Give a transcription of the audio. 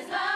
Rise up.